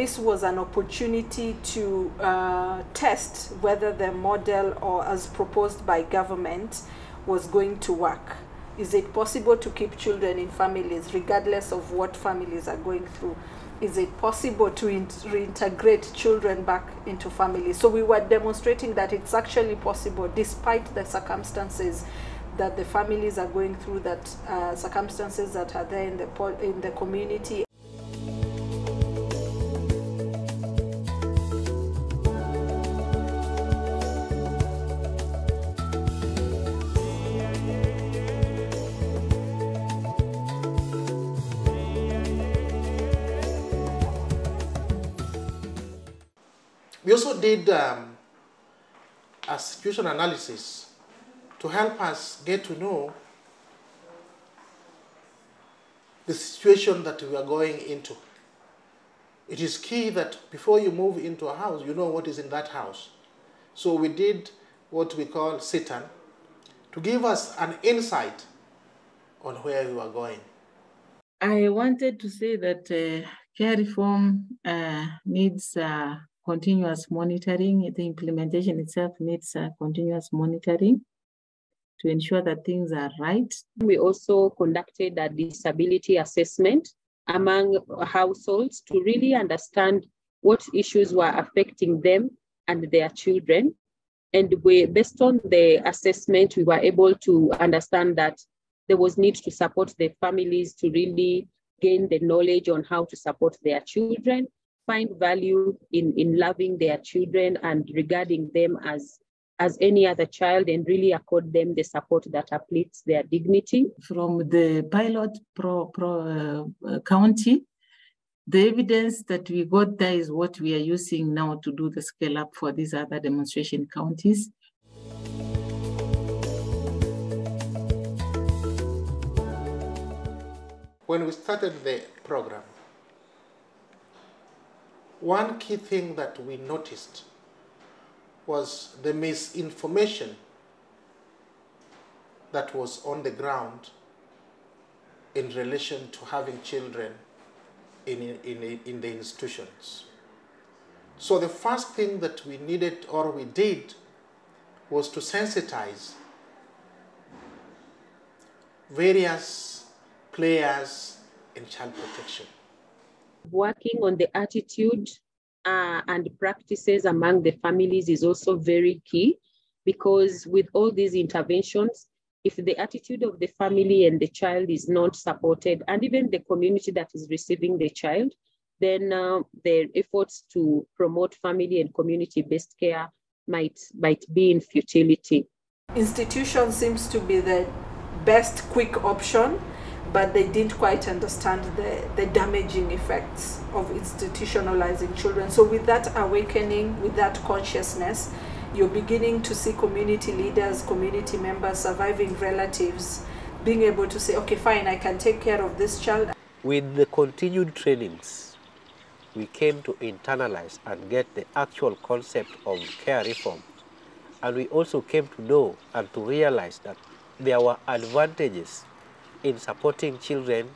this was an opportunity to uh, test whether the model or as proposed by government was going to work. Is it possible to keep children in families regardless of what families are going through? Is it possible to reintegrate children back into families? So we were demonstrating that it's actually possible despite the circumstances that the families are going through, that uh, circumstances that are there in the, in the community. We also did um, a situation analysis to help us get to know the situation that we are going into. It is key that before you move into a house, you know what is in that house. So we did what we call SITAN to give us an insight on where we are going. I wanted to say that uh, care reform uh, needs uh, continuous monitoring. The implementation itself needs uh, continuous monitoring to ensure that things are right. We also conducted a disability assessment among households to really understand what issues were affecting them and their children. And we, based on the assessment, we were able to understand that there was need to support the families to really gain the knowledge on how to support their children, find value in, in loving their children and regarding them as as any other child and really accord them the support that uplifts their dignity. From the pilot pro, pro uh, county, the evidence that we got there is what we are using now to do the scale up for these other demonstration counties. When we started the program, one key thing that we noticed was the misinformation that was on the ground in relation to having children in, in, in the institutions. So the first thing that we needed or we did was to sensitize various players in child protection. Working on the attitude uh, and practices among the families is also very key because with all these interventions, if the attitude of the family and the child is not supported, and even the community that is receiving the child, then uh, their efforts to promote family and community-based care might, might be in futility. Institution seems to be the best quick option but they didn't quite understand the, the damaging effects of institutionalizing children. So with that awakening, with that consciousness, you're beginning to see community leaders, community members, surviving relatives being able to say, okay, fine, I can take care of this child. With the continued trainings, we came to internalize and get the actual concept of care reform. And we also came to know and to realize that there were advantages in supporting children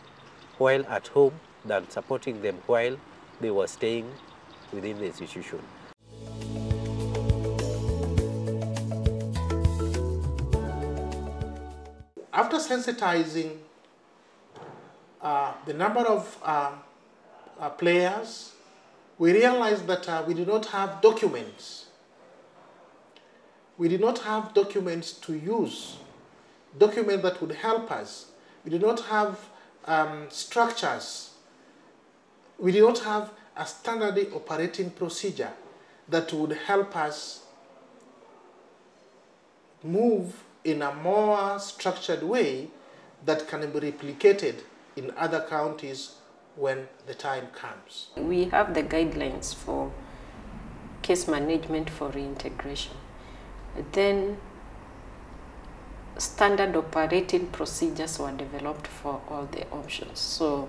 while at home than supporting them while they were staying within the institution. After sensitizing uh, the number of uh, uh, players, we realized that uh, we did not have documents. We did not have documents to use, documents that would help us we do not have um, structures. We do not have a standard operating procedure that would help us move in a more structured way that can be replicated in other counties when the time comes. We have the guidelines for case management for reintegration. Then standard operating procedures were developed for all the options. So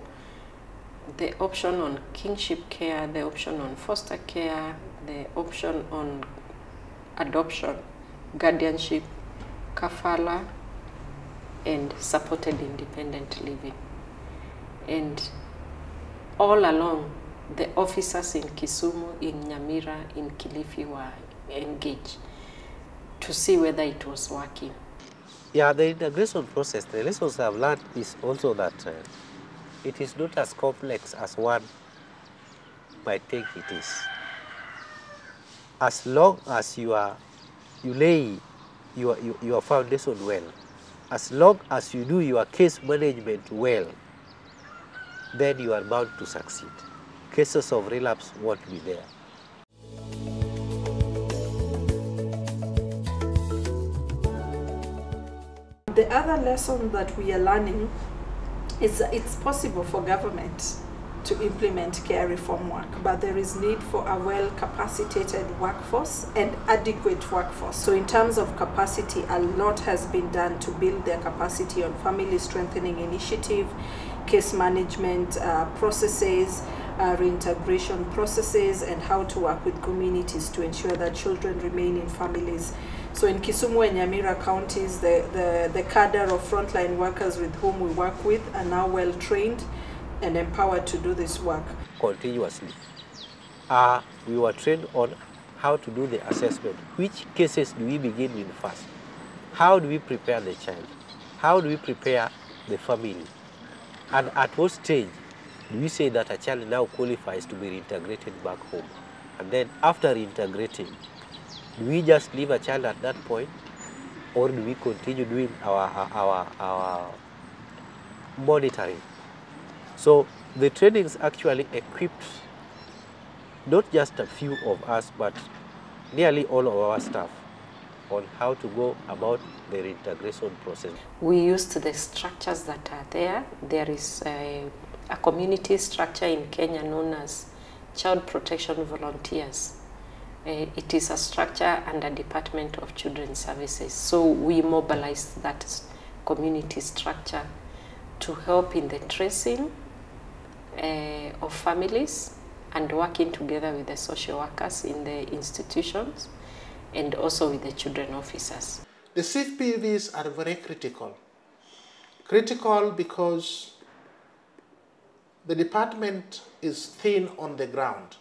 the option on kinship care, the option on foster care, the option on adoption, guardianship, kafala, and supported independent living. And all along, the officers in Kisumu, in Nyamira, in Kilifi were engaged to see whether it was working. Yeah, the integration process, the lessons I've learned is also that uh, it is not as complex as one might think it is. As long as you are, you lay your, your, your foundation well, as long as you do your case management well, then you are bound to succeed. Cases of relapse won't be there. The other lesson that we are learning is that it's possible for government to implement care reform work, but there is need for a well capacitated workforce and adequate workforce. So, in terms of capacity, a lot has been done to build their capacity on family strengthening initiative, case management uh, processes, uh, reintegration processes, and how to work with communities to ensure that children remain in families. So in Kisumu and Nyamira counties, the, the, the cadre of frontline workers with whom we work with are now well trained and empowered to do this work. continuously. Uh, we were trained on how to do the assessment. Which cases do we begin with first? How do we prepare the child? How do we prepare the family? And at what stage do we say that a child now qualifies to be reintegrated back home? And then after reintegrating, do we just leave a child at that point or do we continue doing our, our, our monitoring? So the trainings actually equipped not just a few of us, but nearly all of our staff on how to go about the reintegration process. We used the structures that are there. There is a, a community structure in Kenya known as Child Protection Volunteers. Uh, it is a structure under Department of Children's Services. So we mobilized that community structure to help in the tracing uh, of families and working together with the social workers in the institutions and also with the children officers. The CPVs are very critical. Critical because the department is thin on the ground,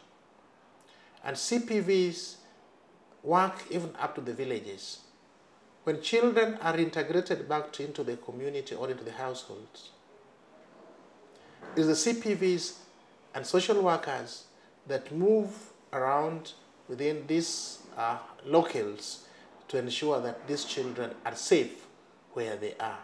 and CPVs work even up to the villages. When children are integrated back to, into the community or into the households, it's the CPVs and social workers that move around within these uh, locales to ensure that these children are safe where they are.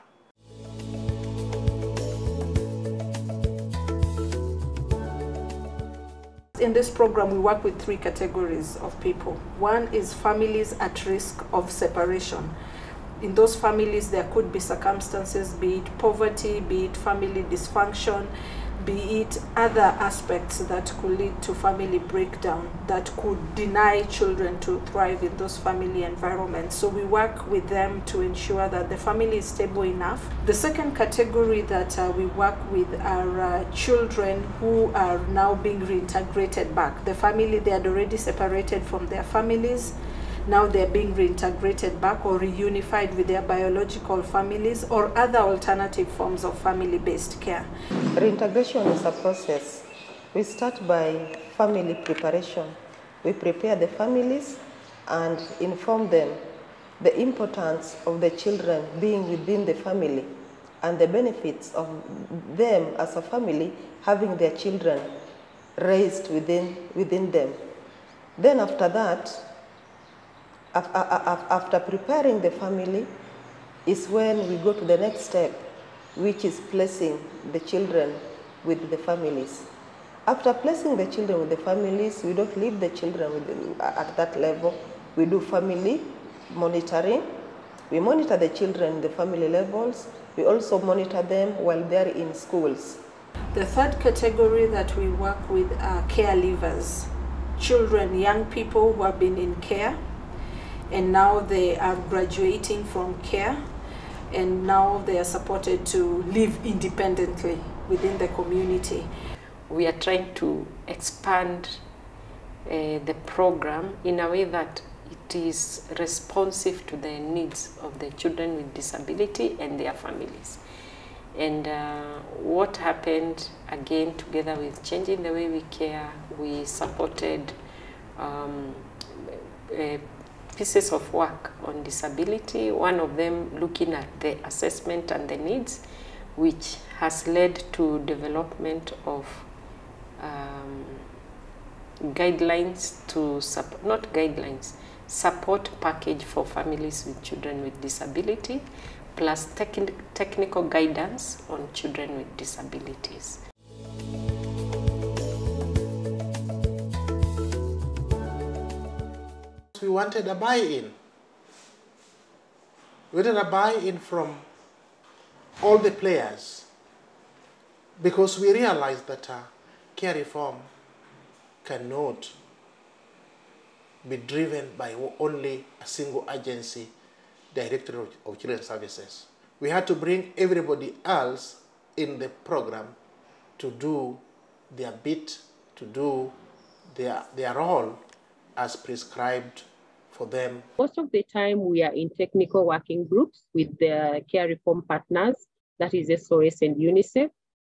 In this program, we work with three categories of people. One is families at risk of separation. In those families, there could be circumstances, be it poverty, be it family dysfunction, be it other aspects that could lead to family breakdown that could deny children to thrive in those family environments. So we work with them to ensure that the family is stable enough. The second category that uh, we work with are uh, children who are now being reintegrated back. The family they had already separated from their families now they're being reintegrated back or reunified with their biological families or other alternative forms of family based care. Reintegration is a process. We start by family preparation. We prepare the families and inform them the importance of the children being within the family and the benefits of them as a family having their children raised within, within them. Then after that, after preparing the family is when we go to the next step, which is placing the children with the families. After placing the children with the families, we don't leave the children at that level. We do family monitoring. We monitor the children in the family levels. We also monitor them while they're in schools. The third category that we work with are caregivers, children, young people who have been in care and now they are graduating from care and now they are supported to live independently within the community. We are trying to expand uh, the program in a way that it is responsive to the needs of the children with disability and their families. And uh, what happened, again, together with changing the way we care, we supported um, uh, pieces of work on disability, one of them looking at the assessment and the needs, which has led to development of um, guidelines to, support, not guidelines, support package for families with children with disability, plus techni technical guidance on children with disabilities. Wanted a buy-in. We wanted a buy-in from all the players because we realized that uh, care reform cannot be driven by only a single agency, Directorate of Children's Services. We had to bring everybody else in the program to do their bit, to do their, their role as prescribed for them. Most of the time, we are in technical working groups with the care reform partners, that is SOS and UNICEF.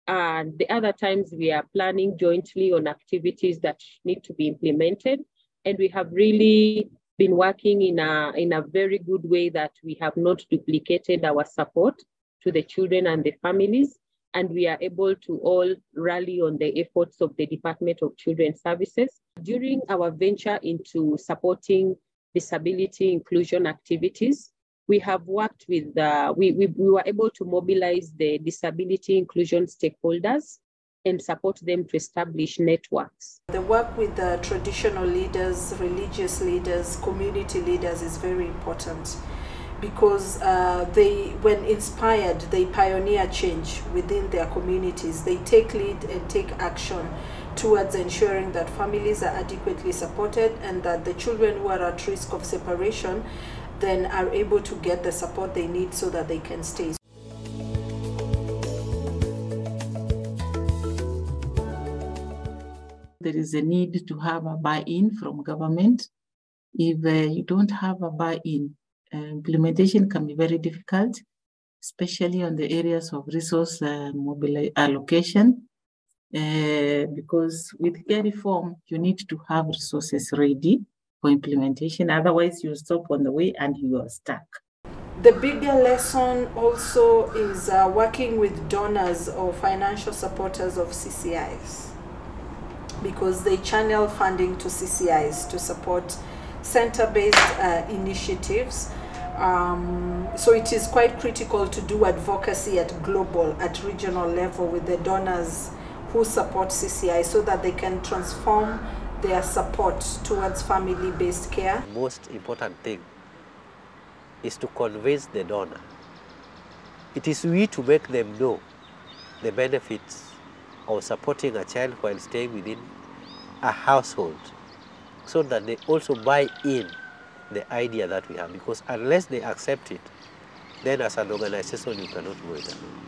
And the other times, we are planning jointly on activities that need to be implemented. And we have really been working in a, in a very good way that we have not duplicated our support to the children and the families. And we are able to all rally on the efforts of the Department of Children's Services. During our venture into supporting disability inclusion activities, we have worked with, uh, we, we, we were able to mobilize the disability inclusion stakeholders and support them to establish networks. The work with the traditional leaders, religious leaders, community leaders is very important because uh, they, when inspired, they pioneer change within their communities. They take lead and take action towards ensuring that families are adequately supported and that the children who are at risk of separation then are able to get the support they need so that they can stay. There is a need to have a buy-in from government. If uh, you don't have a buy-in, uh, implementation can be very difficult, especially on the areas of resource uh, allocation. Uh, because with care reform, you need to have resources ready for implementation. Otherwise, you stop on the way and you are stuck. The bigger lesson also is uh, working with donors or financial supporters of CCIs because they channel funding to CCIs to support center-based uh, initiatives. Um, so it is quite critical to do advocacy at global, at regional level with the donors who support CCI so that they can transform their support towards family-based care. Most important thing is to convince the donor. It is we to make them know the benefits of supporting a child while staying within a household so that they also buy in the idea that we have because unless they accept it, then as an organization you cannot go it alone.